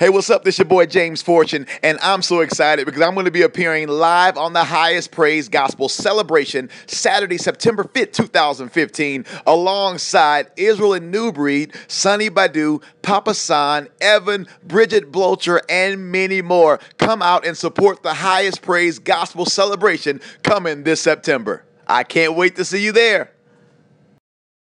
Hey, what's up? This your boy James Fortune, and I'm so excited because I'm going to be appearing live on the Highest Praise Gospel Celebration Saturday, September 5th, 2015, alongside Israel and New Breed, Sonnie Badu, Papa San, Evan, Bridget Blucher, and many more. Come out and support the Highest Praise Gospel Celebration coming this September. I can't wait to see you there.